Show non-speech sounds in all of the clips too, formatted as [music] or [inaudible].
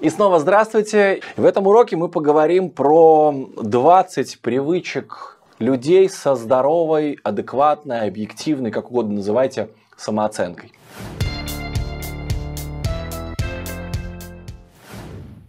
И снова здравствуйте. В этом уроке мы поговорим про 20 привычек людей со здоровой, адекватной, объективной, как угодно называйте, самооценкой.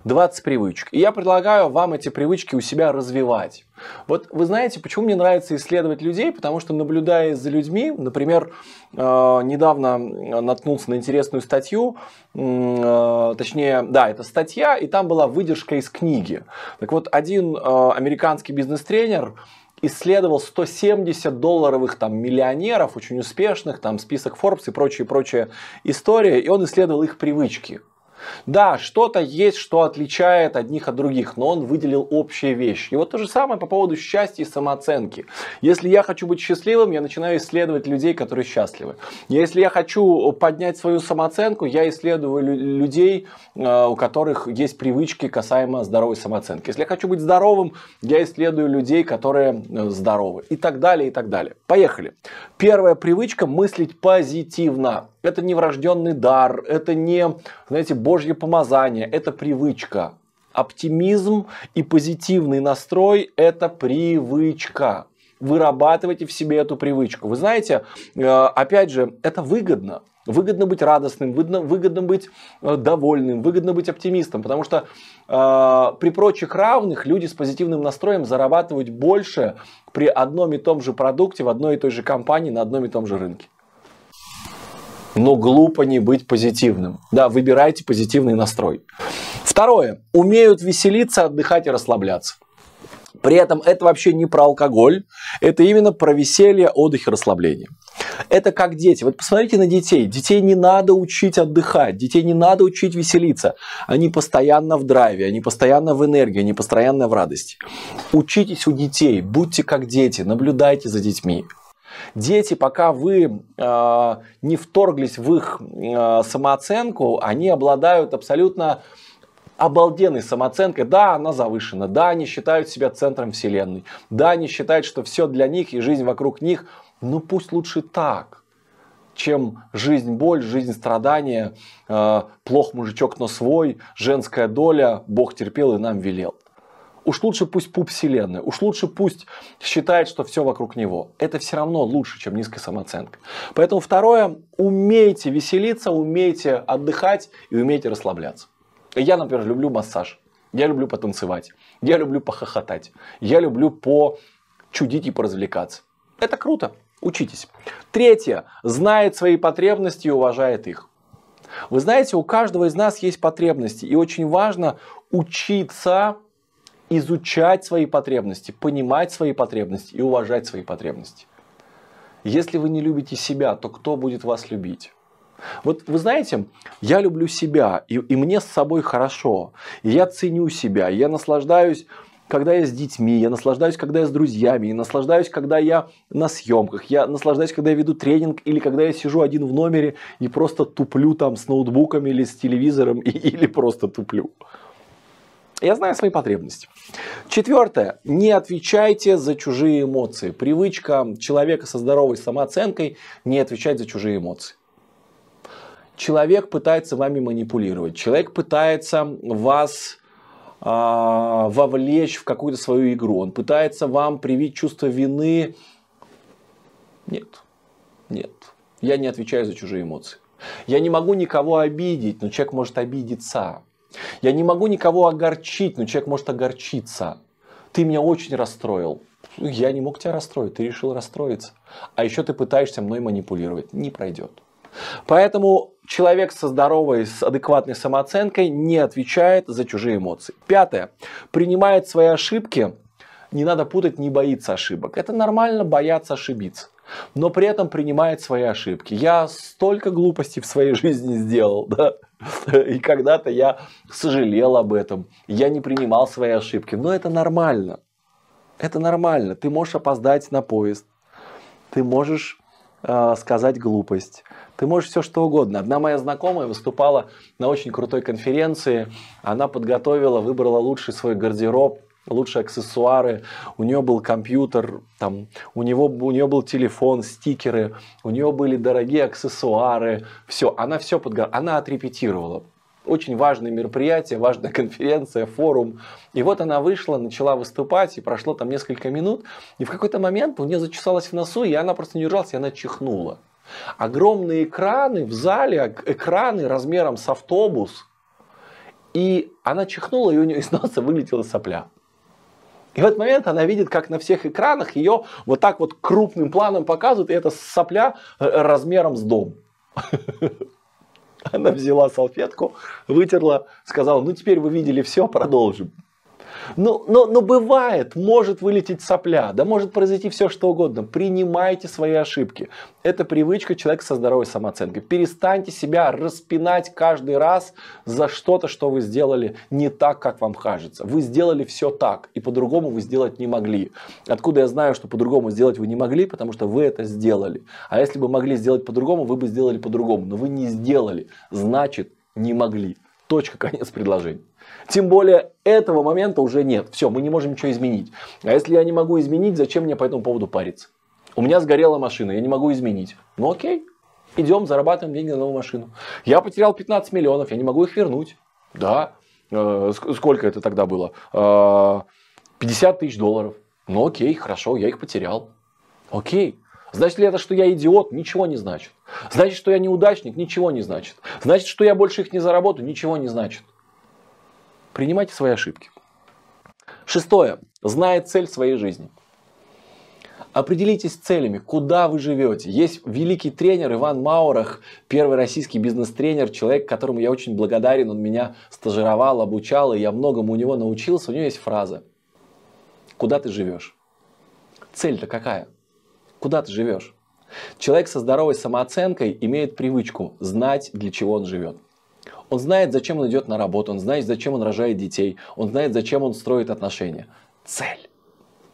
20 привычек. И я предлагаю вам эти привычки у себя развивать. Вот вы знаете, почему мне нравится исследовать людей? Потому что наблюдая за людьми, например, э, недавно наткнулся на интересную статью, э, точнее, да, это статья, и там была выдержка из книги. Так вот, один э, американский бизнес-тренер исследовал 170 долларовых там миллионеров, очень успешных, там список Forbes и прочие-прочие истории, и он исследовал их привычки. Да, что-то есть, что отличает одних от других, но он выделил общие вещи. И вот то же самое по поводу счастья и самооценки. Если я хочу быть счастливым, я начинаю исследовать людей, которые счастливы. Если я хочу поднять свою самооценку, я исследую людей, э, у которых есть привычки касаемо здоровой самооценки. Если я хочу быть здоровым, я исследую людей, которые э, здоровы. И так далее, и так далее. Поехали. Первая привычка – мыслить позитивно. Это не врожденный дар, это не, знаете, божье помазание, это привычка. Оптимизм и позитивный настрой – это привычка. Вырабатывайте в себе эту привычку. Вы знаете, э, опять же, это выгодно. Выгодно быть радостным, выгодно, выгодно быть э, довольным, выгодно быть оптимистом, потому что э, при прочих равных люди с позитивным настроем зарабатывают больше при одном и том же продукте в одной и той же компании на одном и том же рынке но глупо не быть позитивным. Да, выбирайте позитивный настрой. Второе. Умеют веселиться, отдыхать и расслабляться. При этом это вообще не про алкоголь, это именно про веселье, отдых и расслабление. Это как дети. Вот посмотрите на детей. Детей не надо учить отдыхать, детей не надо учить веселиться. Они постоянно в драйве, они постоянно в энергии, они постоянно в радости. Учитесь у детей, будьте как дети, наблюдайте за детьми. Дети, пока вы э, не вторглись в их э, самооценку, они обладают абсолютно обалденной самооценкой. Да, она завышена. Да, они считают себя центром вселенной. Да, они считают, что все для них и жизнь вокруг них. Ну пусть лучше так, чем жизнь боль, жизнь страдания, э, плох мужичок, но свой, женская доля, Бог терпел и нам велел. Уж лучше пусть пуп вселенной, уж лучше пусть считает, что все вокруг него. Это все равно лучше, чем низкая самооценка. Поэтому второе, умейте веселиться, умейте отдыхать и умейте расслабляться. Я, например, люблю массаж. Я люблю потанцевать. Я люблю похохотать. Я люблю почудить и поразвлекаться. Это круто. Учитесь. Третье. Знает свои потребности и уважает их. Вы знаете, у каждого из нас есть потребности. И очень важно учиться изучать свои потребности, понимать свои потребности и уважать свои потребности. Если вы не любите себя, то кто будет вас любить? Вот вы знаете, я люблю себя, и, и мне с собой хорошо, и я ценю себя, и я наслаждаюсь, когда я с детьми, я наслаждаюсь, когда я с друзьями, и наслаждаюсь, когда я на съемках, я наслаждаюсь, когда я веду тренинг, или когда я сижу один в номере и просто туплю там с ноутбуком или с телевизором, [laughs] или просто туплю. Я знаю свои потребности. Четвертое. Не отвечайте за чужие эмоции. Привычка человека со здоровой самооценкой не отвечать за чужие эмоции. Человек пытается вами манипулировать. Человек пытается вас э, вовлечь в какую-то свою игру. Он пытается вам привить чувство вины. Нет. Нет. Я не отвечаю за чужие эмоции. Я не могу никого обидеть, но человек может обидеться. Я не могу никого огорчить, но человек может огорчиться. Ты меня очень расстроил. Я не мог тебя расстроить, ты решил расстроиться. А еще ты пытаешься мной манипулировать. Не пройдет. Поэтому человек со здоровой, с адекватной самооценкой не отвечает за чужие эмоции. Пятое. Принимает свои ошибки. Не надо путать, не боится ошибок. Это нормально бояться ошибиться но при этом принимает свои ошибки. Я столько глупостей в своей [laughs] жизни сделал, да, и когда-то я сожалел об этом, я не принимал свои ошибки, но это нормально. Это нормально. Ты можешь опоздать на поезд, ты можешь э, сказать глупость, ты можешь все что угодно. Одна моя знакомая выступала на очень крутой конференции, она подготовила, выбрала лучший свой гардероб, лучшие аксессуары, у нее был компьютер, там, у, него, у нее был телефон, стикеры, у нее были дорогие аксессуары, все, она все подготовила, она отрепетировала. очень важное мероприятие, важная [laughs] конференция, форум. И вот она вышла, начала выступать, и прошло там несколько минут, и в какой-то момент у нее зачесалось в носу, и она просто не удержалась, и она чихнула. Огромные экраны в зале, экраны размером с автобус, и она чихнула, и у нее из носа [laughs] вылетела сопля. И в этот момент она видит, как на всех экранах ее вот так вот крупным планом показывают, и это сопля э, размером с дом. [laughs] Она взяла салфетку, вытерла, сказала, ну теперь вы видели все, продолжим. Но, но, но бывает, может вылететь сопля, да может произойти все что угодно. Принимайте свои ошибки. Это привычка человека со здоровой самооценкой. Перестаньте себя распинать каждый раз за что-то, что вы сделали не так, как вам кажется. Вы сделали все так, и по-другому вы сделать не могли. Откуда я знаю, что по-другому сделать вы не могли? Потому что вы это сделали. А если бы могли сделать по-другому, вы бы сделали по-другому. Но вы не сделали. Значит, не могли. Точка, конец предложения. Тем более этого момента уже нет. Все, мы не можем ничего изменить. А если я не могу изменить, зачем мне по этому поводу париться? У меня сгорела машина, я не могу изменить. Ну окей, идем, зарабатываем деньги на новую машину. Я потерял 15 миллионов, я не могу их вернуть. Да, э, сколько это тогда было? Э, 50 тысяч долларов. Ну окей, хорошо, я их потерял. Окей. Значит ли это, что я идиот? Ничего не значит. Значит, что я неудачник? Ничего не значит. Значит, что я больше их не заработаю? Ничего не значит. Принимайте свои ошибки. Шестое. Зная цель своей жизни. Определитесь с целями, куда вы живете. Есть великий тренер Иван Маурах, первый российский бизнес-тренер, человек, которому я очень благодарен. Он меня стажировал, обучал, и я многому у него научился. У него есть фраза. Куда ты живешь? Цель-то какая? Куда ты живешь? Человек со здоровой самооценкой имеет привычку знать, для чего он живет. Он знает, зачем он идет на работу, он знает, зачем он рожает детей, он знает, зачем он строит отношения. Цель.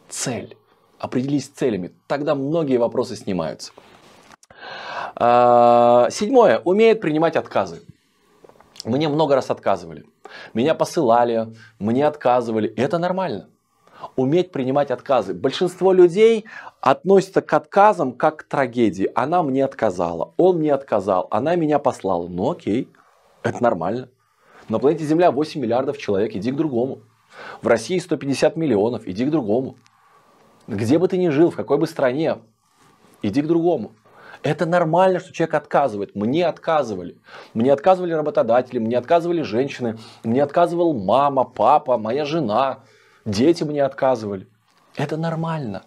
Цель. Определись целями. Тогда многие вопросы снимаются. А, седьмое. Умеет принимать отказы. Мне много раз отказывали. Меня посылали, мне отказывали. Это нормально. Уметь принимать отказы. Большинство людей относятся к отказам как к трагедии. Она мне отказала, он мне отказал, она меня послала. Ну окей. Это нормально. На планете Земля 8 миллиардов человек, иди к другому. В России 150 миллионов, иди к другому. Где бы ты ни жил, в какой бы стране, иди к другому. Это нормально, что человек отказывает. Мне отказывали. Мне отказывали работодатели, мне отказывали женщины, мне отказывал мама, папа, моя жена, дети мне отказывали. Это нормально.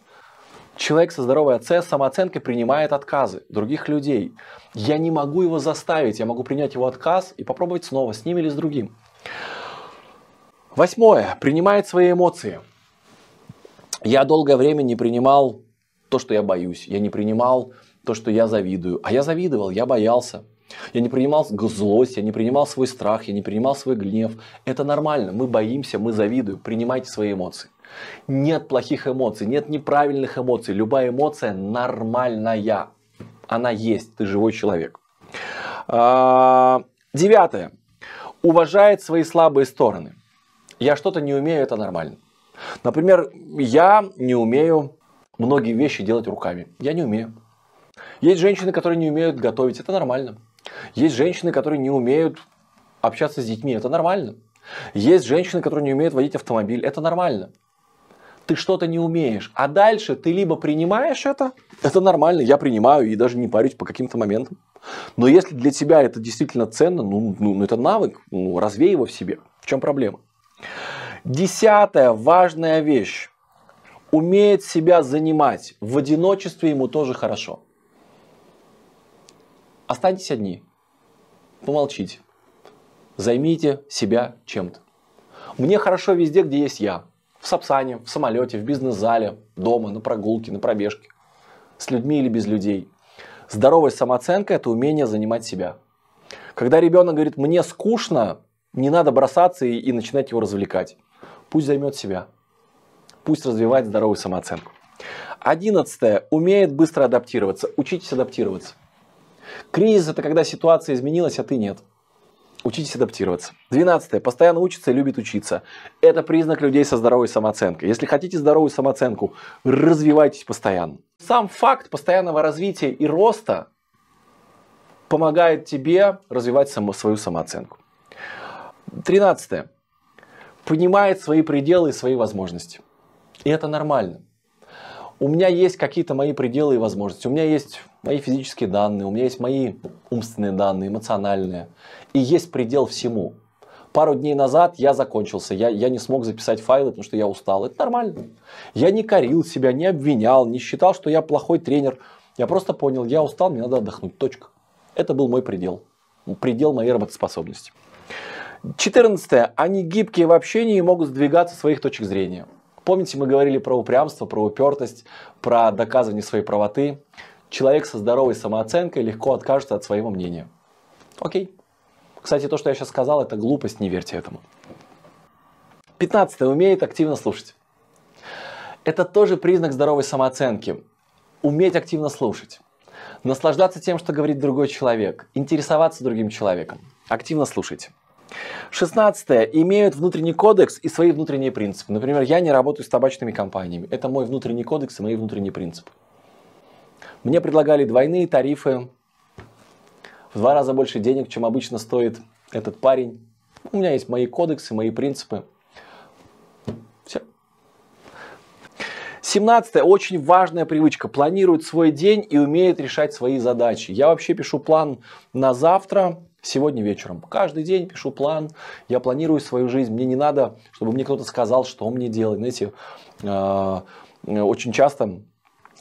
Человек со здоровой самооценкой принимает отказы других людей. Я не могу его заставить, я могу принять его отказ и попробовать снова, с ним или с другим. Восьмое. Принимает свои эмоции. Я долгое время не принимал то, что я боюсь. Я не принимал то, что я завидую. А я завидовал, я боялся. Я не принимал злость, я не принимал свой страх, я не принимал свой гнев. Это нормально. Мы боимся, мы завидуем. Принимайте свои эмоции. Нет плохих эмоций, нет неправильных эмоций. Любая эмоция нормальная. Она есть, ты живой человек. А, девятое. Уважает свои слабые стороны. Я что-то не умею, это нормально. Например, я не умею многие вещи делать руками. Я не умею. Есть женщины, которые не умеют готовить, это нормально. Есть женщины, которые не умеют общаться с детьми, это нормально. Есть женщины, которые не умеют водить автомобиль, это нормально ты что-то не умеешь. А дальше ты либо принимаешь это, [laughs] это нормально, я принимаю и даже не парюсь по каким-то моментам. Но если для тебя это действительно ценно, ну, ну, ну это навык, ну, развей его в себе. В чем проблема? Десятая важная вещь. Умеет себя занимать. В одиночестве ему тоже хорошо. Останьтесь одни. Помолчите. Займите себя чем-то. Мне хорошо везде, где есть я. В Сапсане, в самолете, в бизнес-зале, дома, на прогулке, на пробежке. С людьми или без людей. Здоровая самооценка – это умение занимать себя. Когда ребенок говорит «мне скучно», не надо бросаться и, и начинать его развлекать. Пусть займет себя. Пусть развивает здоровую самооценку. Одиннадцатое. Умеет быстро адаптироваться. Учитесь адаптироваться. Кризис – это когда ситуация изменилась, а ты нет. Учитесь адаптироваться. Двенадцатое. Постоянно учится и любит учиться. Это признак людей со здоровой самооценкой. Если хотите здоровую самооценку, развивайтесь постоянно. Сам факт постоянного развития и роста помогает тебе развивать само, свою самооценку. Тринадцатое. Понимает свои пределы и свои возможности. И это нормально. У меня есть какие-то мои пределы и возможности. У меня есть мои физические данные, у меня есть мои умственные данные, эмоциональные. И есть предел всему. Пару дней назад я закончился, я, я не смог записать файлы, потому что я устал. Это нормально. Я не корил себя, не обвинял, не считал, что я плохой тренер. Я просто понял, я устал, мне надо отдохнуть. Точка. Это был мой предел. Предел моей работоспособности. 14. Они гибкие в общении и могут сдвигаться своих точек зрения. Помните, мы говорили про упрямство, про упертость, про доказывание своей правоты. Человек со здоровой самооценкой легко откажется от своего мнения. Окей. Кстати, то, что я сейчас сказал, это глупость, не верьте этому. 15. Умеет активно слушать. Это тоже признак здоровой самооценки. Уметь активно слушать. Наслаждаться тем, что говорит другой человек. Интересоваться другим человеком. Активно слушайте. 16. Имеют внутренний кодекс и свои внутренние принципы. Например, я не работаю с табачными компаниями. Это мой внутренний кодекс и мои внутренние принципы. Мне предлагали двойные тарифы, в два раза больше денег, чем обычно стоит этот парень. У меня есть мои кодексы, мои принципы. Все. 17. Очень важная привычка. Планирует свой день и умеет решать свои задачи. Я вообще пишу план на завтра, сегодня вечером. Каждый день пишу план, я планирую свою жизнь. Мне не надо, чтобы мне кто-то сказал, что мне делать. Знаете, а, очень часто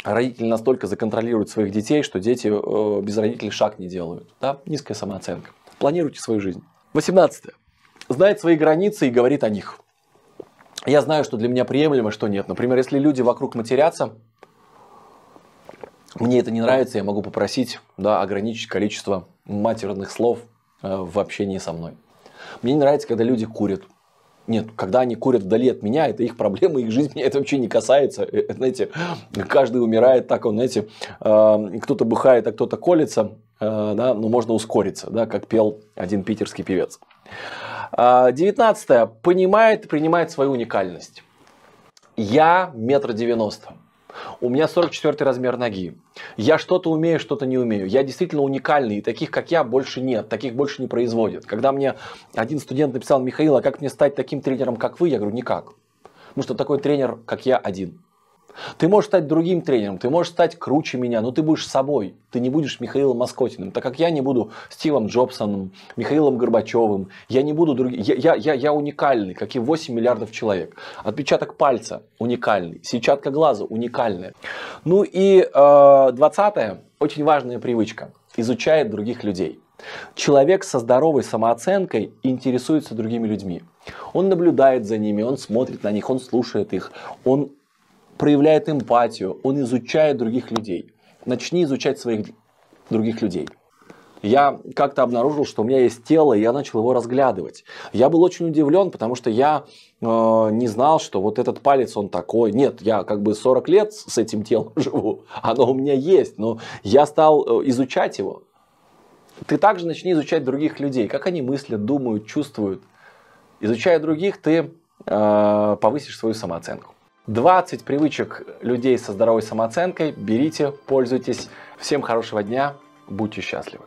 родители настолько законтролируют своих детей, что дети э, без родителей шаг не делают. Да? Низкая самооценка. Планируйте свою жизнь. 18. Знает свои границы и говорит о них. Я знаю, что для меня приемлемо, что нет. Например, если люди вокруг матерятся, мне это не нравится, я могу попросить да, ограничить количество матерных слов э, в общении со мной. Мне не нравится, когда люди курят. Нет, когда они курят вдали от меня, это их проблема, их жизнь меня это вообще не касается. Э, знаете, каждый умирает так, он, знаете, э, кто-то бухает, а кто-то колется, э, да, но можно ускориться, да, как пел один питерский певец. Девятнадцатое. Понимает и принимает свою уникальность. Я метр девяносто. У меня 44 размер ноги. Я что-то умею, что-то не умею. Я действительно уникальный, и таких, как я, больше нет. Таких больше не производят. Когда мне один студент написал, Михаил, а как мне стать таким тренером, как вы? Я говорю, никак. Потому что такой тренер, как я, один. Ты можешь стать другим тренером, ты можешь стать круче меня, но ты будешь собой. Ты не будешь Михаилом Москотиным, так как я не буду Стивом Джобсоном, Михаилом Горбачевым. Я не буду другим. Я, я, я, я уникальный, как и 8 миллиардов человек. Отпечаток пальца уникальный, сетчатка глаза уникальная. Ну и э, 20 очень важная привычка. Изучает других людей. Человек со здоровой самооценкой интересуется другими людьми. Он наблюдает за ними, он смотрит на них, он слушает их, он проявляет эмпатию, он изучает других людей. Начни изучать своих других людей. Я как-то обнаружил, что у меня есть тело, и я начал его разглядывать. Я был очень удивлен, потому что я э, не знал, что вот этот палец, он такой. Нет, я как бы 40 лет с этим телом [laughs] живу, оно у меня есть, но я стал э, изучать его. Ты также начни изучать других людей, как они мыслят, думают, чувствуют. Изучая других, ты э, повысишь свою самооценку. 20 привычек людей со здоровой самооценкой. Берите, пользуйтесь. Всем хорошего дня. Будьте счастливы.